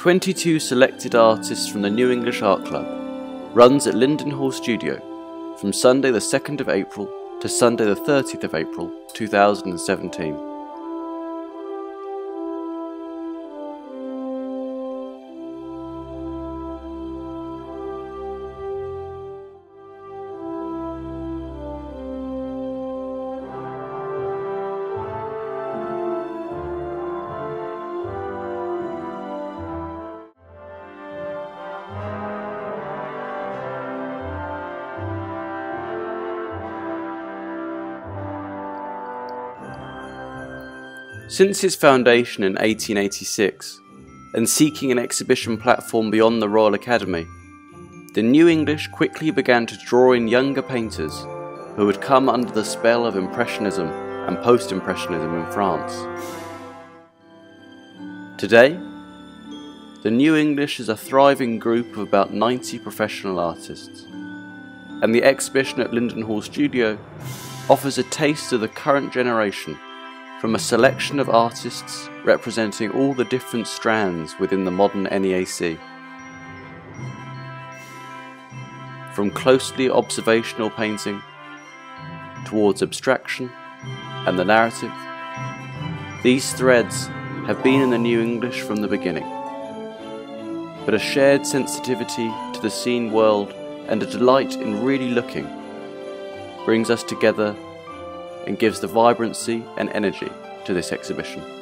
22 selected artists from the New English Art Club runs at Linden Hall Studio from Sunday the 2nd of April to Sunday the 30th of April 2017. Since its foundation in 1886, and seeking an exhibition platform beyond the Royal Academy, the New English quickly began to draw in younger painters who had come under the spell of Impressionism and Post Impressionism in France. Today, the New English is a thriving group of about 90 professional artists, and the exhibition at Linden Hall Studio offers a taste of the current generation from a selection of artists representing all the different strands within the modern NEAC. From closely observational painting towards abstraction and the narrative, these threads have been in the New English from the beginning. But a shared sensitivity to the seen world and a delight in really looking brings us together and gives the vibrancy and energy to this exhibition.